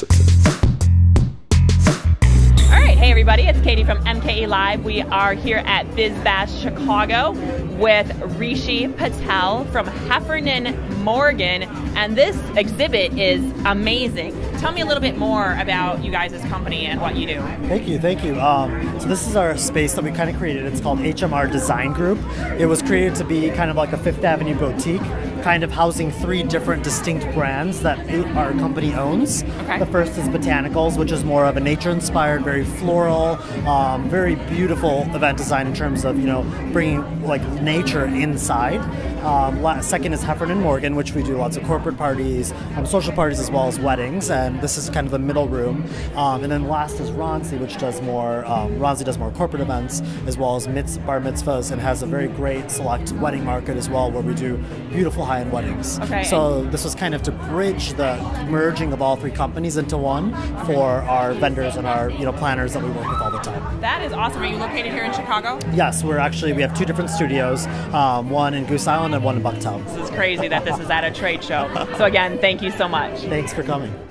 All right, hey everybody, it's Katie from MKE Live. We are here at Biz Bash Chicago with Rishi Patel from Heffernan Morgan, and this exhibit is amazing. Tell me a little bit more about you guys' company and what you do. Thank you, thank you. Um, so this is our space that we kind of created. It's called HMR Design Group. It was created to be kind of like a Fifth Avenue boutique, kind of housing three different distinct brands that our company owns. Okay. The first is Botanicals, which is more of a nature-inspired, very floral, um, very beautiful event design in terms of you know bringing like nature inside. Um, second is Heffernan Morgan, which we do lots of corporate parties, um, social parties, as well as weddings, and this is kind of the middle room. Um, and then last is Ronsley, which does more. Um, Ronsley does more corporate events as well as mitz- bar mitzvahs, and has a very great select wedding market as well, where we do beautiful high-end weddings. Okay. So this was kind of to bridge the merging of all three companies into one for our vendors and our you know planners that we work with all the time. That is awesome. Are you located here in Chicago? Yes, we're actually we have two different studios, um, one in Goose Island and one in Bucktown. This is crazy that this is at a trade show. So again, thank you so much. Thanks for coming.